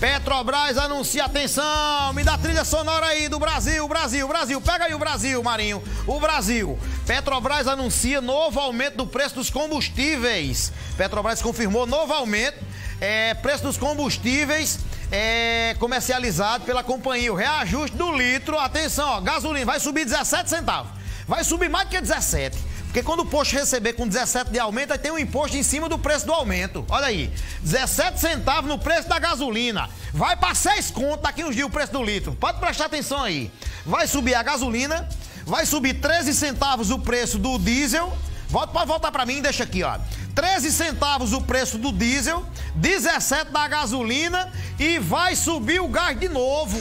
Petrobras anuncia, atenção, me dá trilha sonora aí do Brasil, Brasil, Brasil, pega aí o Brasil, Marinho, o Brasil. Petrobras anuncia novo aumento do preço dos combustíveis. Petrobras confirmou novo aumento, é, preço dos combustíveis é, comercializado pela companhia. O reajuste do litro, atenção, ó, gasolina vai subir 17 centavos. Vai subir mais do que 17. Porque quando o posto receber com 17 de aumento, aí tem um imposto em cima do preço do aumento. Olha aí, 17 centavos no preço da gasolina. Vai para 6 contas daqui uns dias o preço do litro. Pode prestar atenção aí. Vai subir a gasolina, vai subir 13 centavos o preço do diesel. Volta, pode voltar para mim, deixa aqui, ó. 13 centavos o preço do diesel, 17 da gasolina e vai subir o gás de novo.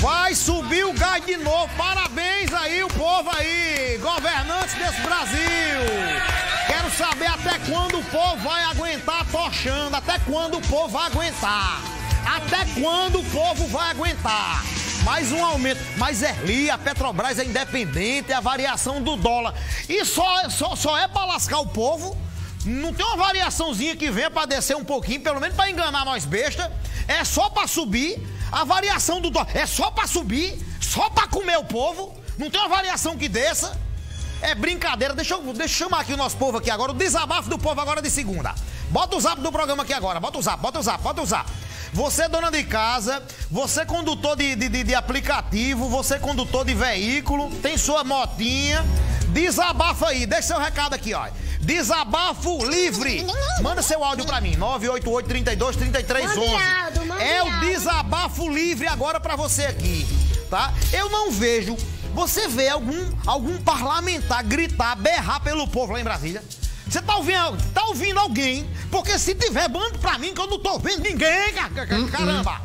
Vai subir o gás de novo. Parabéns aí, o povo aí, governantes desse Brasil. Quero saber até quando o povo vai aguentar tochando, até quando o povo vai aguentar. Até quando o povo vai aguentar. Mais um aumento. Mas Erli, a Petrobras é independente, é a variação do dólar. E só, só, só é pra lascar o povo. Não tem uma variaçãozinha que venha pra descer um pouquinho, pelo menos pra enganar nós besta. É só pra subir. A variação do dólar é só para subir, só para comer o povo. Não tem uma variação que desça. É brincadeira. Deixa eu, deixa eu chamar aqui o nosso povo aqui agora. O desabafo do povo agora de segunda. Bota o zap do programa aqui agora. Bota o zap, bota o zap, bota o zap. Você dona de casa, você condutor de, de, de aplicativo, você condutor de veículo, tem sua motinha, desabafa aí, deixa seu recado aqui, ó. Desabafo livre. Manda seu áudio pra mim, 988 32 33 11. É o desabafo livre agora pra você aqui, tá? Eu não vejo. Você vê algum, algum parlamentar gritar, berrar pelo povo lá em Brasília? Você tá ouvindo, tá ouvindo alguém? Porque se tiver, manda pra mim que eu não tô vendo ninguém, hum. caramba.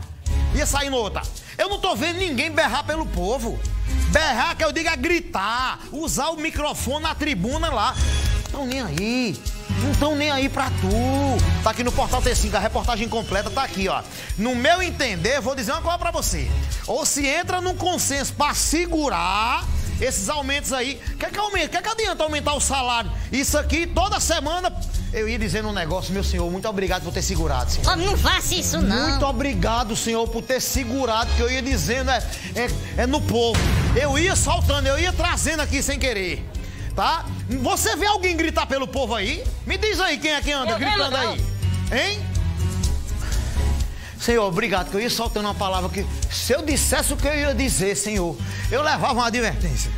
Ia sair outra. Eu não tô vendo ninguém berrar pelo povo. Berrar, que eu diga gritar, usar o microfone na tribuna lá estão nem aí. Não estão nem aí pra tu. Tá aqui no Portal T5, a reportagem completa tá aqui, ó. No meu entender, vou dizer uma coisa pra você. Ou se entra num consenso pra segurar esses aumentos aí. Quer que aumente? Quer que adianta aumentar o salário? Isso aqui toda semana. Eu ia dizendo um negócio, meu senhor, muito obrigado por ter segurado, senhor. Oh, não faça isso, não. Muito obrigado, senhor, por ter segurado, que eu ia dizendo, é, é, é no povo. Eu ia soltando, eu ia trazendo aqui sem querer tá? Você vê alguém gritar pelo povo aí? Me diz aí quem é que anda eu, gritando eu, aí. Hein? Senhor, obrigado, que eu ia soltando uma palavra que, se eu dissesse o que eu ia dizer, Senhor, eu levava uma advertência.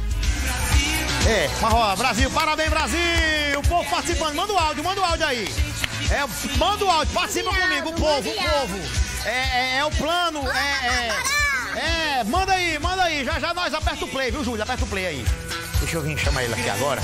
É, mas ó, Brasil, parabéns, Brasil! O povo participando, manda o áudio, manda o áudio aí. É, manda o áudio, participa comigo, o povo, o povo. É, é, é o plano, é, é, é, manda aí, manda aí, já já nós aperta o play, viu, Júlio? Aperta o play aí. Deixa eu vir chamar ele aqui agora.